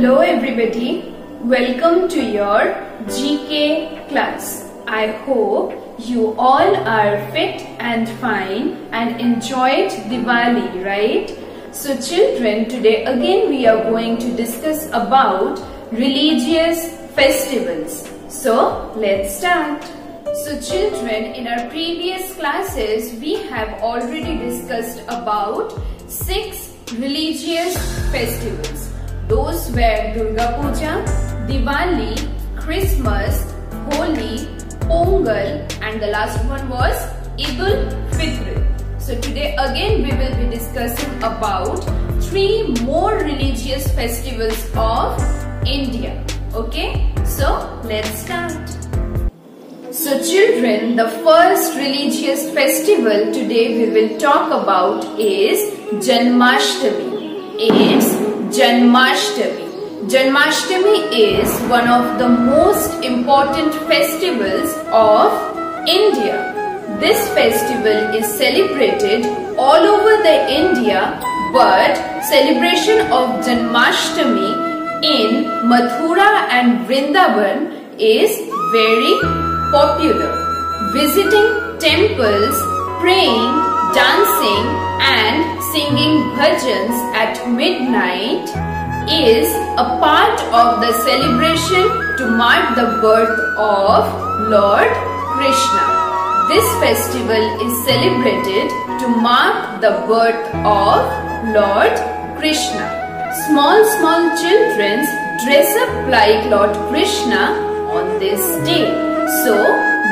Hello everybody. Welcome to your GK class. I hope you all are fit and fine and enjoyed Diwali, right? So children, today again we are going to discuss about religious festivals. So let's start. So children, in our previous classes, we have already discussed about six religious festivals. Those were Durga Puja, Diwali, Christmas, Holi, Pongal and the last one was Eid al-Fitr. So today again we will be discussing about three more religious festivals of India. Okay, so let's start. So children, the first religious festival today we will talk about is Janmashtami. It's Janmashtami. Janmashtami is one of the most important festivals of India. This festival is celebrated all over the India but celebration of Janmashtami in Mathura and Vrindavan is very popular. Visiting temples, praying, dancing and singing bhajans at midnight is a part of the celebration to mark the birth of Lord Krishna. This festival is celebrated to mark the birth of Lord Krishna. Small small children dress up like Lord Krishna on this day. So,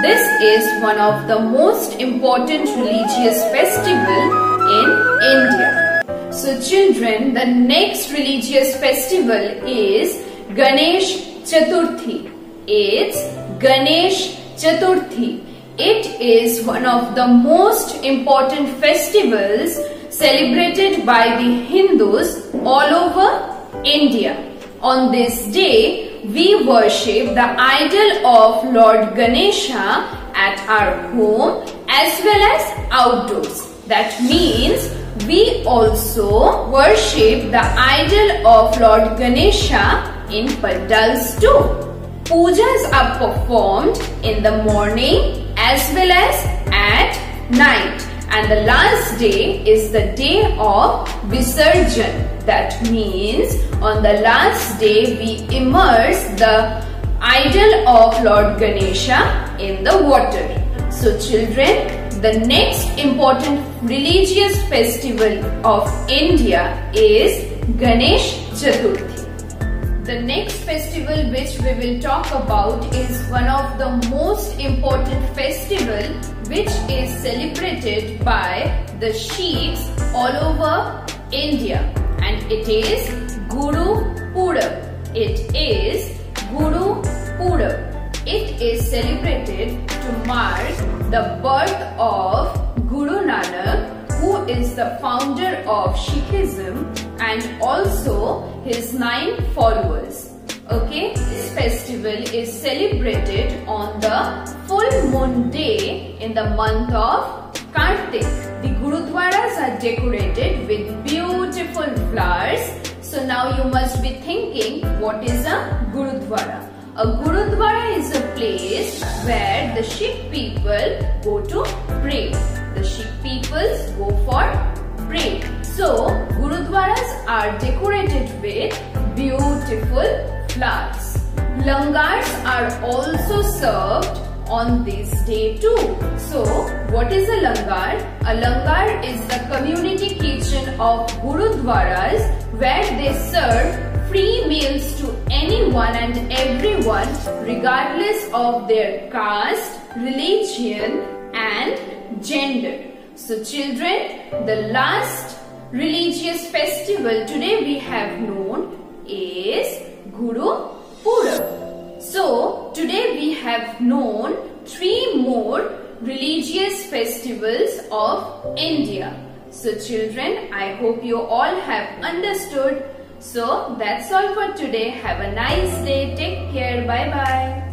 this is one of the most important religious festival in India. So children, the next religious festival is Ganesh Chaturthi. It's Ganesh Chaturthi. It is one of the most important festivals celebrated by the Hindus all over India. On this day, we worship the idol of Lord Ganesha at our home as well as outdoors. That means we also worship the idol of Lord Ganesha in pandals too. Pujas are performed in the morning as well as at night. And the last day is the day of Visarjan. That means on the last day we immerse the idol of Lord Ganesha in the water. So children, the next important religious festival of India is Ganesh Chaturthi. The next festival which we will talk about is one of the most important festival which is celebrated by the Sikhs all over India and it is Guru Purab. It is Guru Purab. It is celebrated to mark the birth of Guru Nanak who is the founder of Sikhism and also his nine followers. Okay, this festival is celebrated on the full moon day in the month of Kartik. The Gurudwaras are decorated with beautiful flowers. So now you must be thinking what is a Gurudwara? A Gurudwara is a place where the Sikh people go to pray. The Sikh peoples go for pray. So, Gurudwaras are decorated with beautiful flowers. Langars are also served on this day too. So, what is a langar? A langar is the community kitchen of Gurudwaras anyone and everyone regardless of their caste, religion and gender. So children, the last religious festival today we have known is Guru Purab. So today we have known three more religious festivals of India. So children, I hope you all have understood. So that's all for today. Have a nice day. Take care. Bye bye.